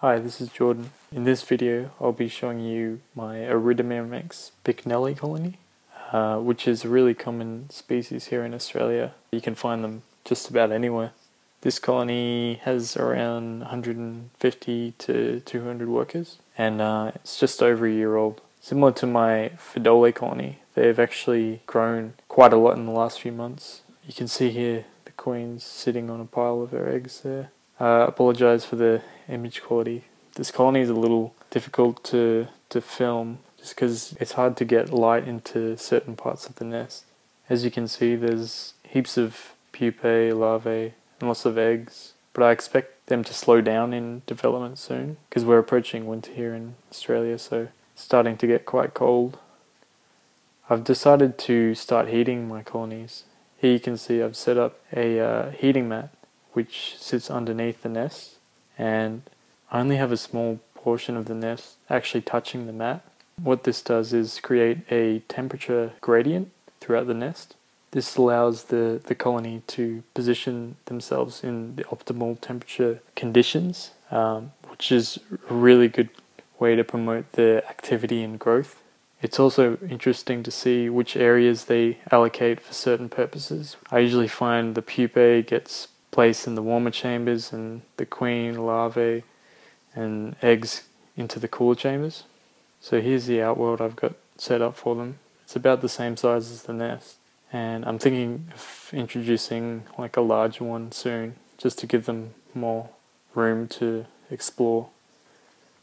Hi, this is Jordan. In this video, I'll be showing you my Iridomyrmex bicknelli colony, uh, which is a really common species here in Australia. You can find them just about anywhere. This colony has around 150 to 200 workers, and uh, it's just over a year old. Similar to my Pheidole colony, they've actually grown quite a lot in the last few months. You can see here the queen's sitting on a pile of her eggs there. Uh, apologize for the image quality. This colony is a little difficult to, to film just because it's hard to get light into certain parts of the nest. As you can see, there's heaps of pupae, larvae, and lots of eggs, but I expect them to slow down in development soon because we're approaching winter here in Australia, so it's starting to get quite cold. I've decided to start heating my colonies. Here you can see I've set up a uh, heating mat which sits underneath the nest and I only have a small portion of the nest actually touching the mat. What this does is create a temperature gradient throughout the nest. This allows the, the colony to position themselves in the optimal temperature conditions, um, which is a really good way to promote their activity and growth. It's also interesting to see which areas they allocate for certain purposes. I usually find the pupae gets placed in the warmer chambers and the queen larvae and eggs into the cooler chambers. So here's the outworld I've got set up for them. It's about the same size as the nest. And I'm thinking of introducing like a larger one soon just to give them more room to explore.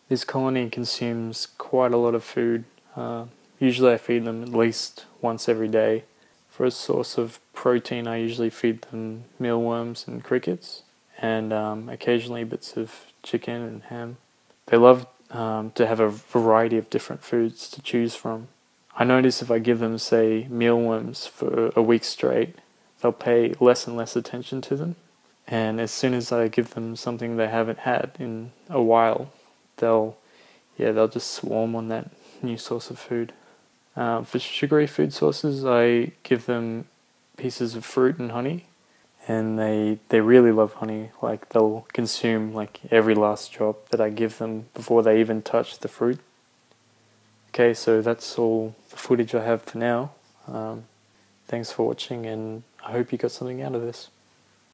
This colony consumes quite a lot of food. Uh, usually I feed them at least once every day for a source of protein, I usually feed them mealworms and crickets, and um, occasionally bits of chicken and ham. They love um, to have a variety of different foods to choose from. I notice if I give them, say, mealworms for a week straight, they'll pay less and less attention to them. And as soon as I give them something they haven't had in a while, they'll, yeah, they'll just swarm on that new source of food. Uh, for sugary food sources, I give them pieces of fruit and honey, and they they really love honey. Like they'll consume like every last drop that I give them before they even touch the fruit. Okay, so that's all the footage I have for now. Um, thanks for watching, and I hope you got something out of this.